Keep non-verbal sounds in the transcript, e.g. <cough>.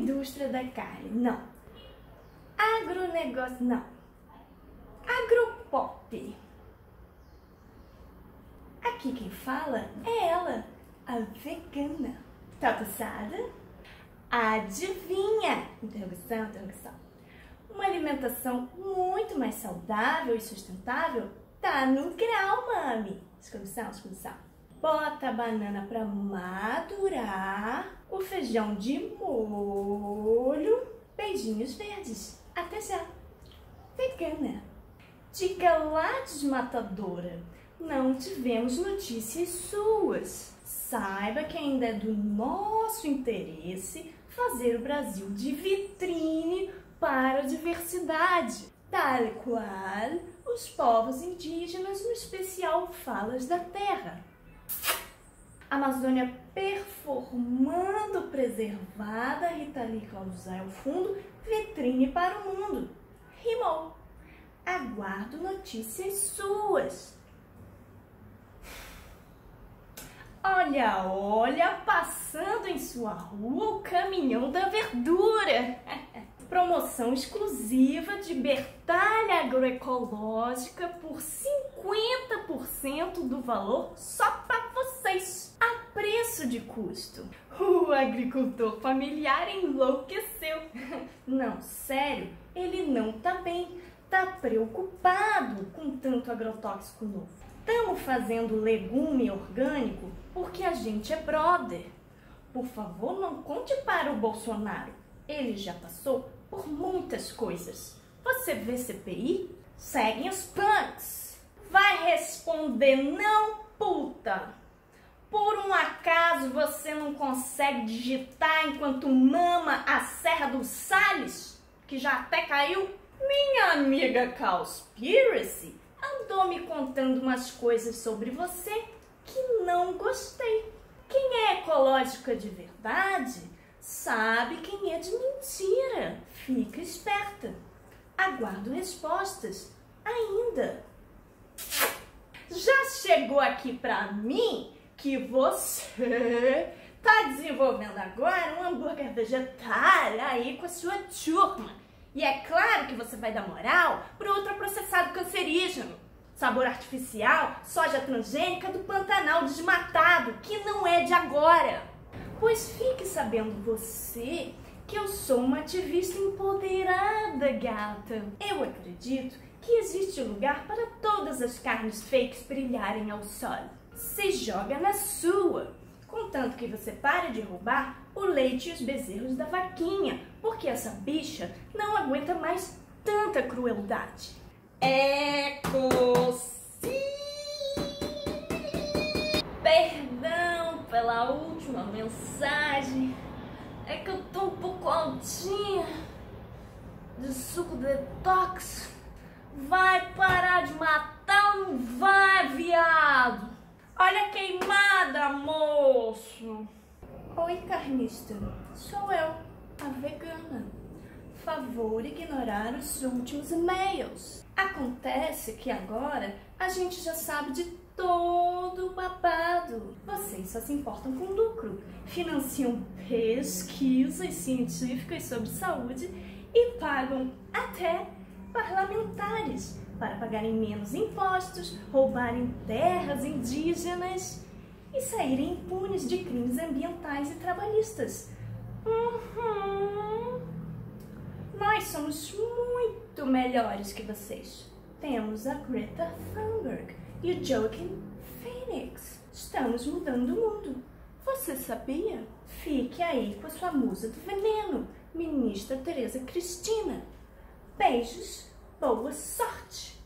indústria da carne, não. Agronegócio, não. Agropop. Aqui quem fala é ela, a vegana. Tá passada? Adivinha? Interrogação, interrogação. Uma alimentação muito mais saudável e sustentável tá no grau, mami. Exclamação, exclamação. Bota a banana para madurar, o feijão de molho, beijinhos verdes. Até já. Vegana. Diga lá, desmatadora, não tivemos notícias suas. Saiba que ainda é do nosso interesse fazer o Brasil de vitrine para a diversidade, tal qual os povos indígenas, no especial Falas da Terra. Amazônia performando preservada, Rita Lee Clausar fundo, vitrine para o mundo. Rimou. Aguardo notícias suas. Olha, olha, passando em sua rua o caminhão da verdura. <laughs> Promoção exclusiva de Bertalha Agroecológica por 50% do valor só para vocês, a preço de custo. O agricultor familiar enlouqueceu. <laughs> Não, sério, ele não tá bem, tá preocupado com tanto agrotóxico novo. Estamos fazendo legume orgânico porque a gente é brother. Por favor, não conte para o Bolsonaro. Ele já passou por muitas coisas. Você vê CPI? Seguem os punks. Vai responder não, puta. Por um acaso você não consegue digitar enquanto mama a Serra dos Sales, que já até caiu? Minha amiga Conspiracy andou me contando umas coisas sobre você que não gostei. Quem é ecológica de verdade sabe quem é de mentira. Fica esperta. Aguardo respostas ainda. Já chegou aqui pra mim que você tá desenvolvendo agora um hambúrguer vegetário aí com a sua turma. E é claro que você vai dar moral pro ultraprocessado cancerígeno sabor artificial, soja transgênica do Pantanal desmatado, que não é de agora. Pois fique sabendo você que eu sou uma ativista empoderada, gata. Eu acredito que existe lugar para todas as carnes fakes brilharem ao sol. Se joga na sua, contanto que você pare de roubar o leite e os bezerros da vaquinha, porque essa bicha não aguenta mais tanta crueldade. Eco Perdão pela última mensagem. É que eu tô um pouco altinha de suco detox. Vai parar de matar ou não vai, viado? Olha a queimada, moço. Oi, carnista. Sou eu, a vegana. Favor ignorar os últimos e-mails. Acontece que agora a gente já sabe de todo o babado. Vocês só se importam com lucro, financiam pesquisas científicas sobre saúde e pagam até parlamentares para pagarem menos impostos, roubarem terras indígenas e saírem impunes de crimes ambientais e trabalhistas. Uhum. Nós somos muito melhores que vocês. Temos a Greta Thunberg e o Joaquin Phoenix. Estamos mudando o mundo. Você sabia? Fique aí com a sua musa do veneno, ministra Tereza Cristina. Beijos, boa sorte!